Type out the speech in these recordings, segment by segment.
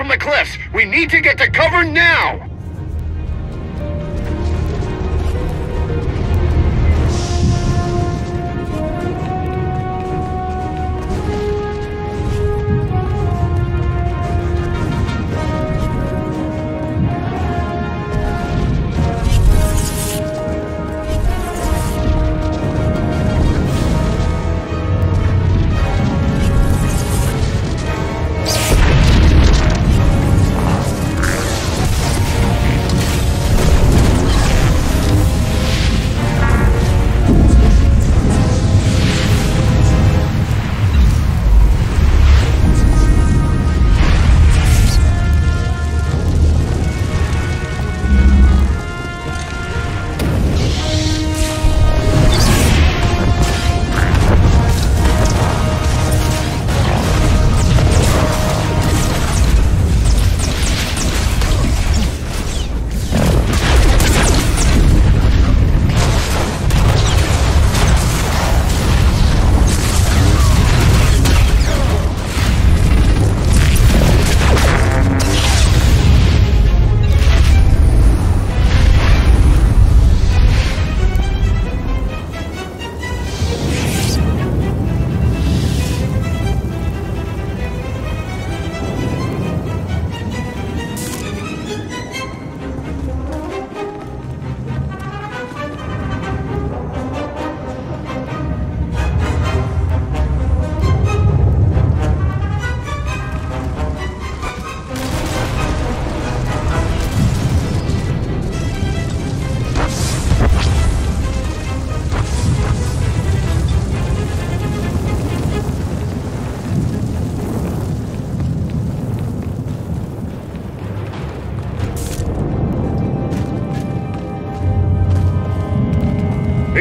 from the cliffs! We need to get to cover now!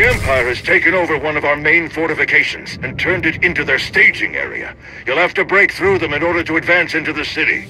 Empire has taken over one of our main fortifications and turned it into their staging area. You'll have to break through them in order to advance into the city.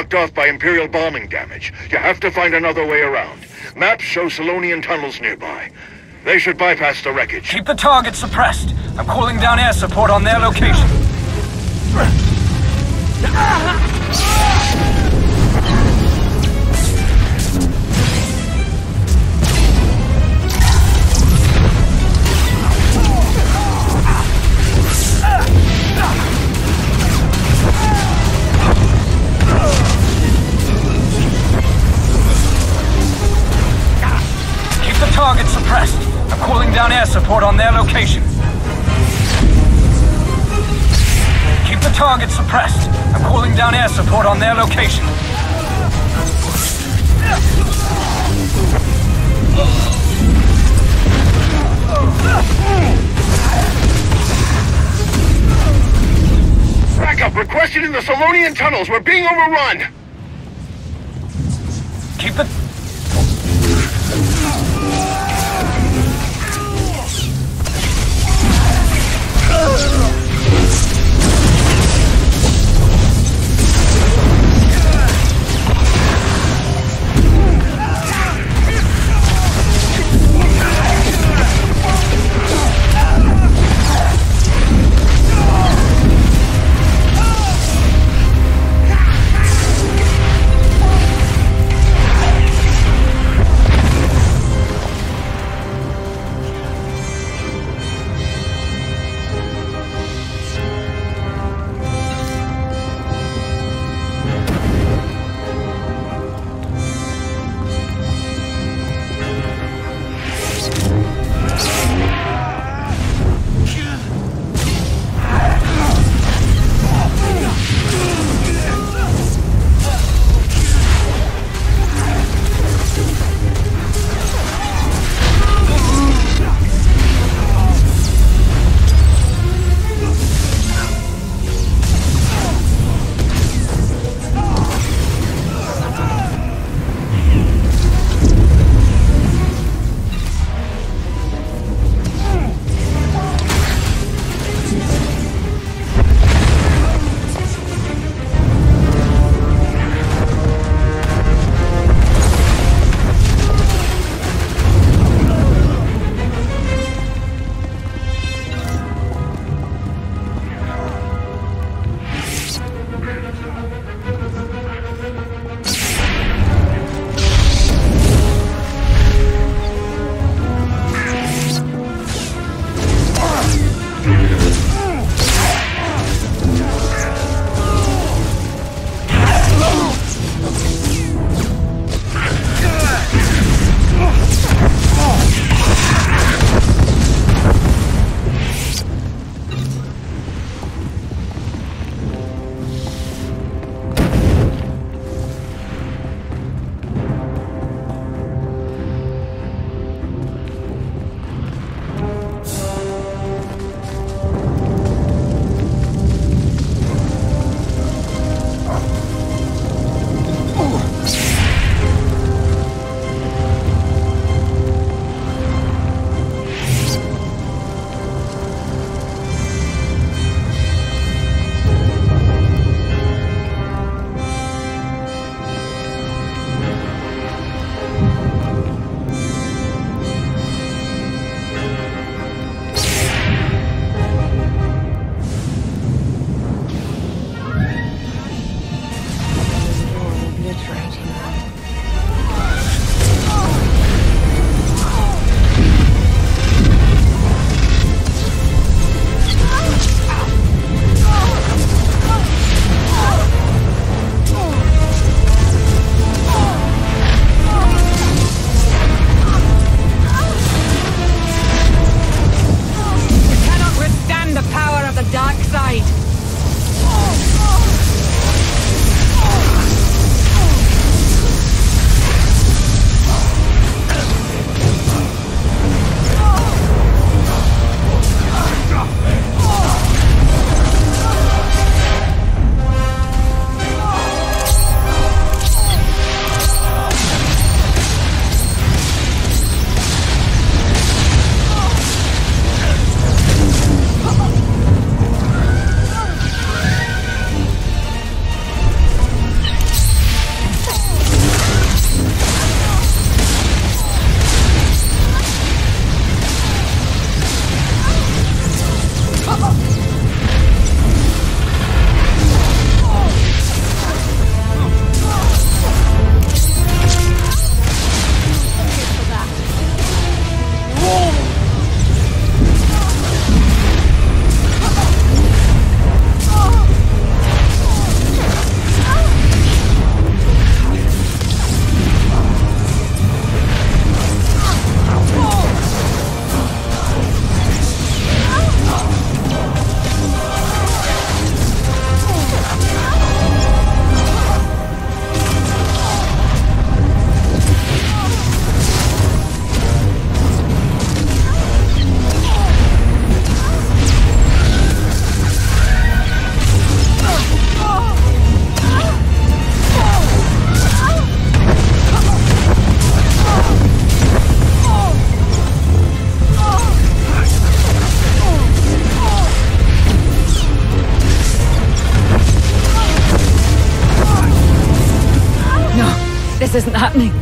Blocked off by Imperial bombing damage. You have to find another way around. Maps show Selonian tunnels nearby. They should bypass the wreckage. Keep the target suppressed. I'm calling down air support on their location. Support on their location. Keep the target suppressed. I'm calling down air support on their location. Backup requested in the Selonian tunnels. We're being overrun. Ugh! Happening.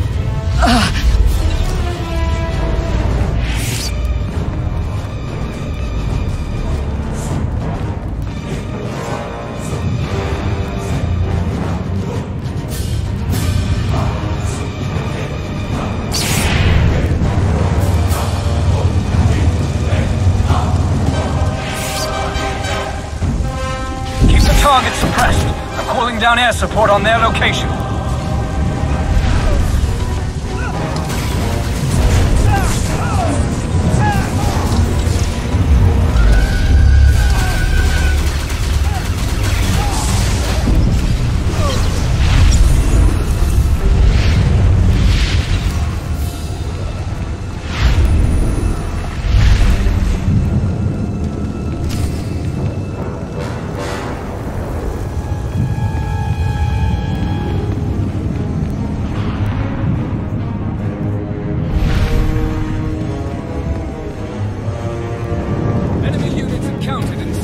The target suppressed. I'm calling down air support on their location.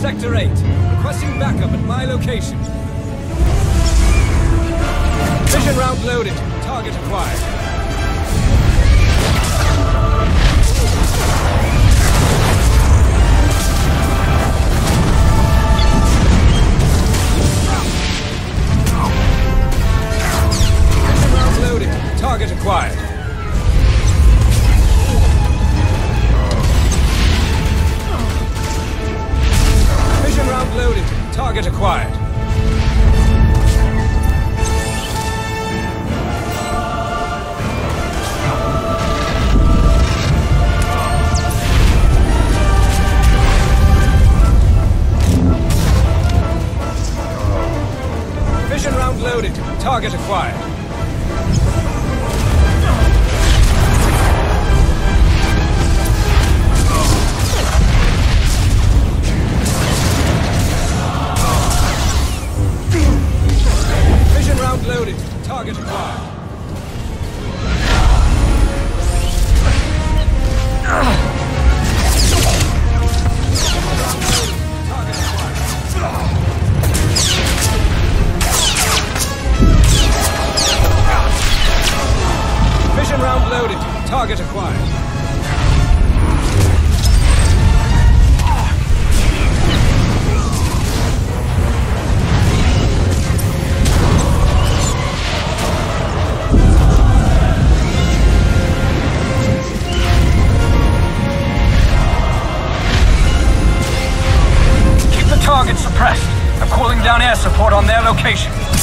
Sector 8. Requesting backup at my location. Vision round loaded. Target acquired. Target acquired. Target acquired. Vision round loaded. Target acquired. Suppressed. I'm calling down air support on their location.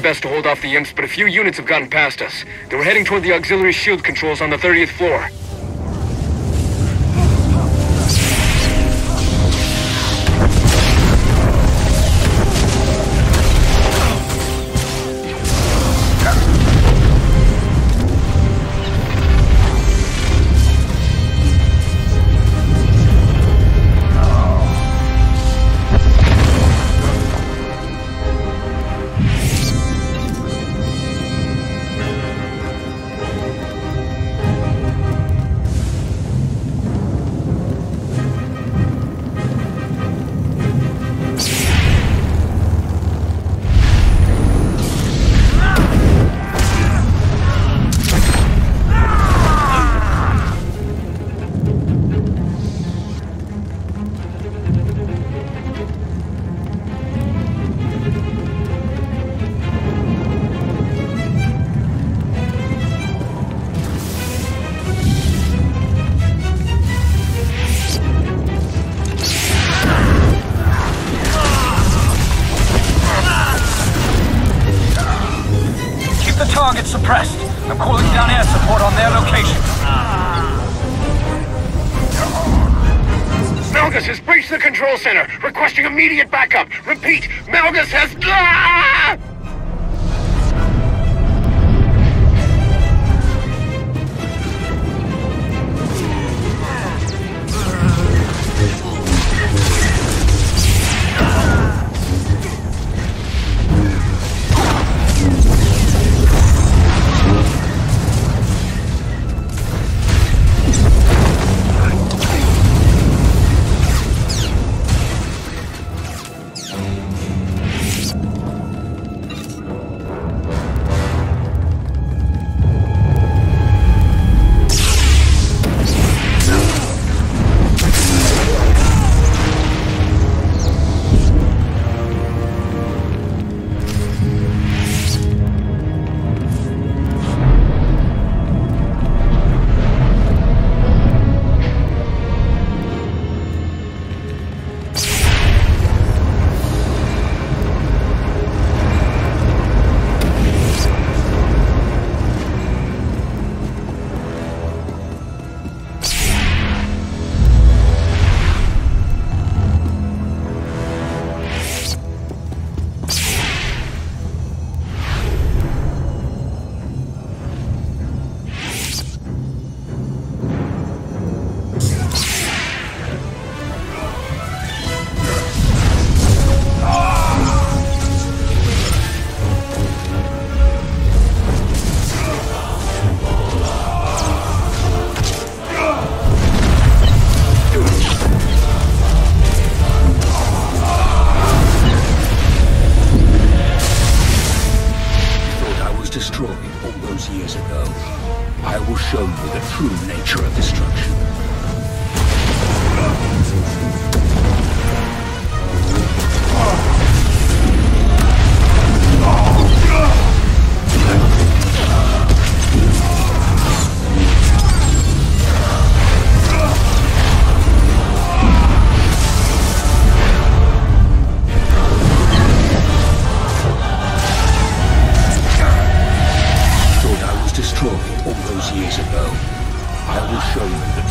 Best to hold off the imps, but a few units have gotten past us. They were heading toward the auxiliary shield controls on the 30th floor. Support on their location. Malgus has breached the control center, requesting immediate backup. Repeat, Malgus has... Ah!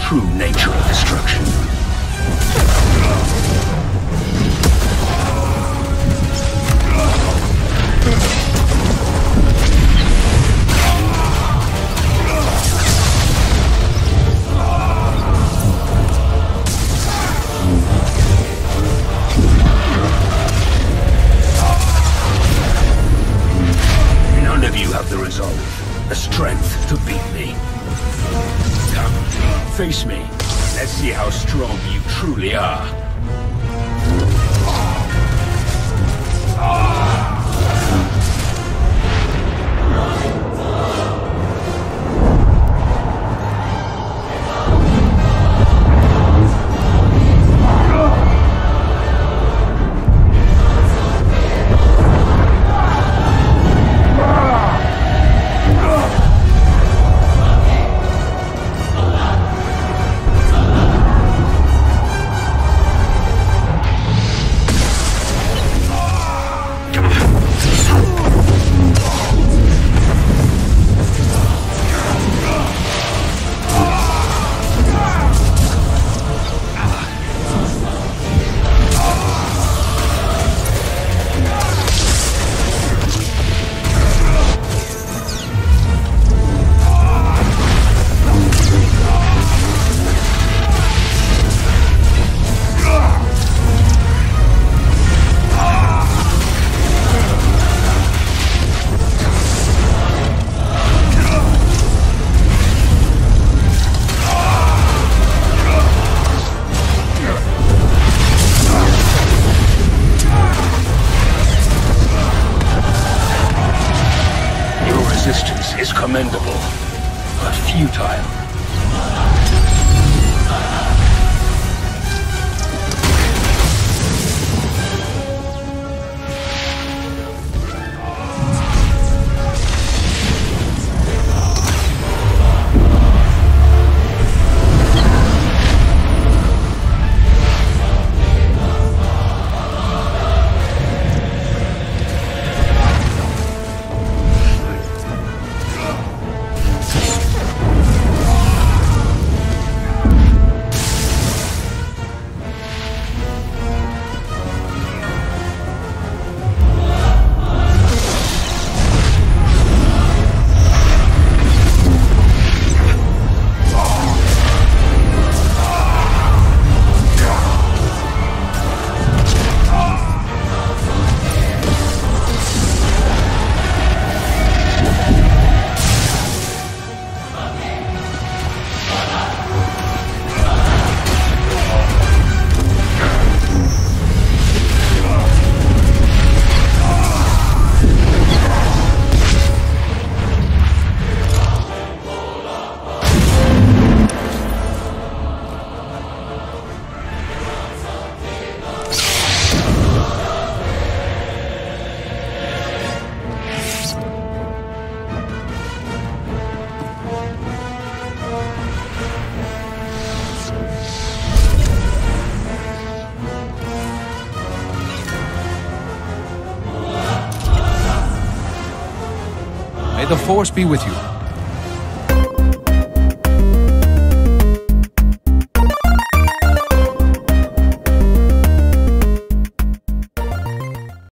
True nature Force be with you.